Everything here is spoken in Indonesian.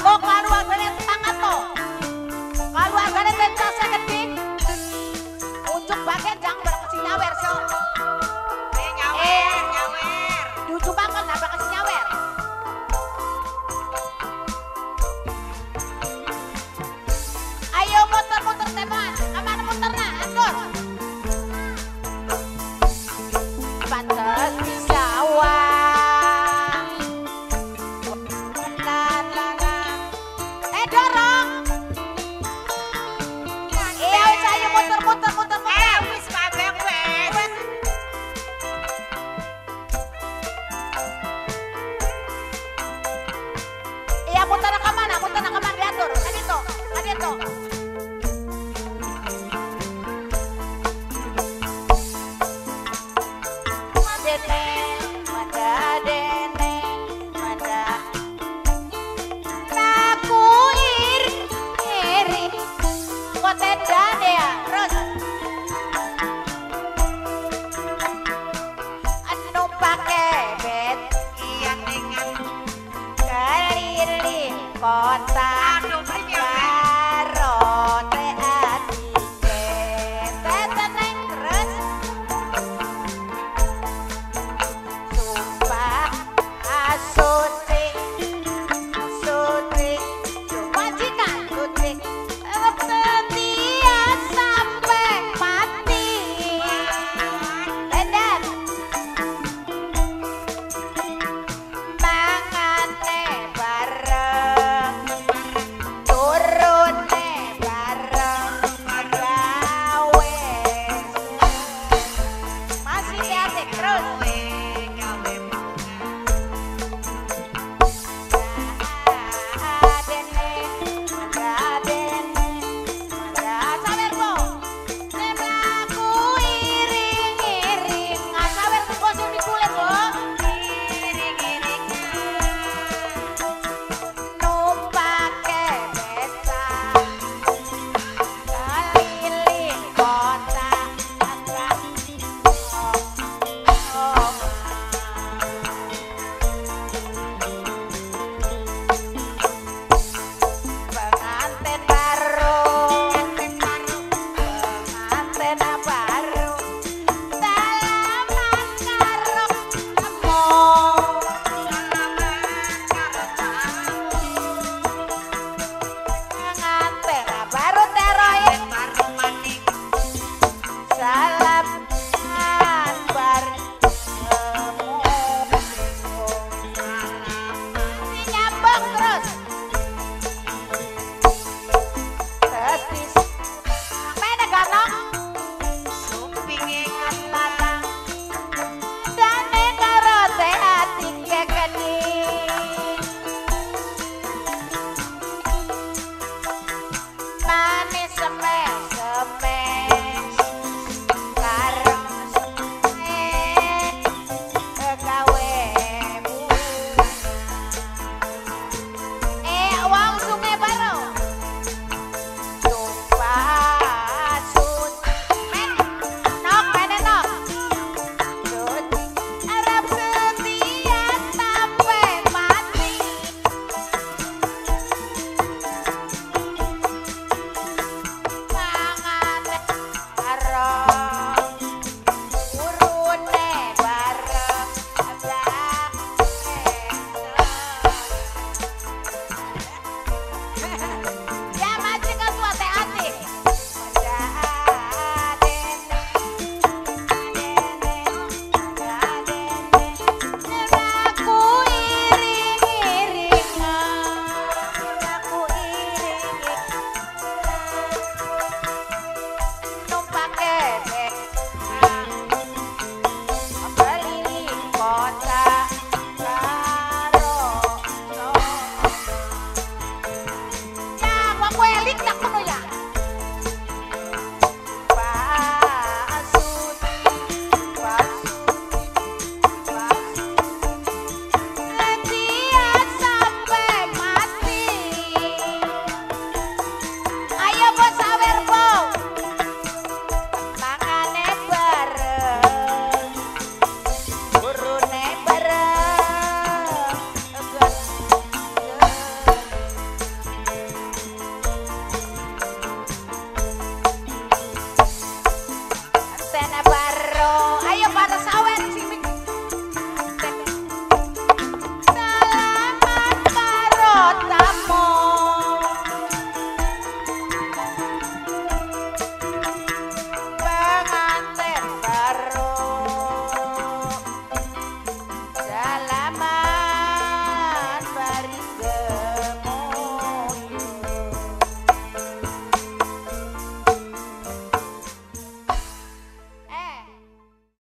Kok keluargane semangat to. Keluargane pentas gede. Unjuk bagian kasih nyawer so. Croce.